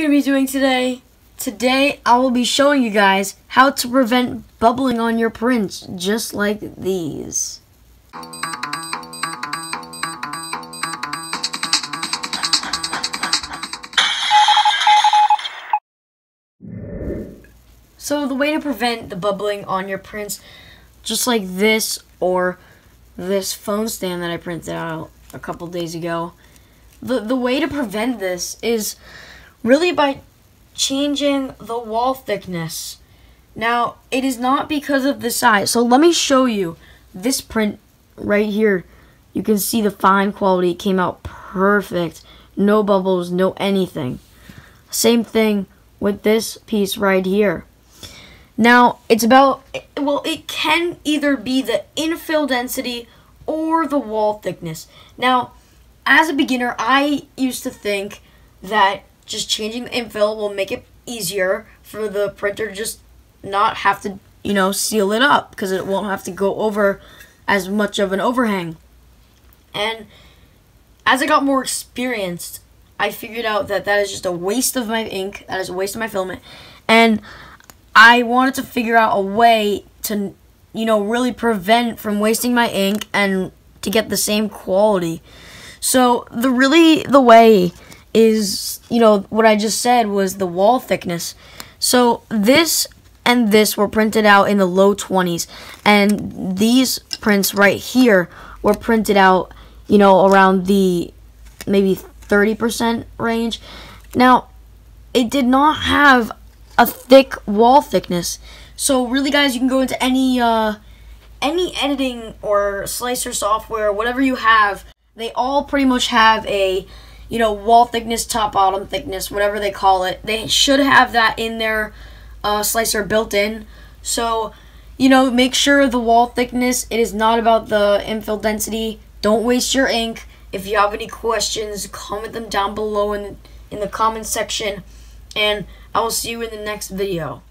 going to be doing today? Today, I will be showing you guys how to prevent bubbling on your prints, just like these. So the way to prevent the bubbling on your prints, just like this or this phone stand that I printed out a couple days ago, the, the way to prevent this is really by changing the wall thickness. Now, it is not because of the size. So let me show you this print right here. You can see the fine quality. It came out perfect. No bubbles, no anything. Same thing with this piece right here. Now, it's about, well, it can either be the infill density or the wall thickness. Now, as a beginner, I used to think that just changing the infill will make it easier for the printer to just not have to, you know, seal it up because it won't have to go over as much of an overhang. And as I got more experienced, I figured out that that is just a waste of my ink, that is a waste of my filament, and I wanted to figure out a way to, you know, really prevent from wasting my ink and to get the same quality. So the really the way is, you know, what I just said was the wall thickness. So this and this were printed out in the low 20s and these prints right here were printed out, you know, around the maybe 30% range. Now, it did not have a thick wall thickness. So really guys, you can go into any uh any editing or slicer software, whatever you have, they all pretty much have a you know, wall thickness, top bottom thickness, whatever they call it. They should have that in their uh, slicer built in. So, you know, make sure the wall thickness, it is not about the infill density. Don't waste your ink. If you have any questions, comment them down below in, in the comment section. And I will see you in the next video.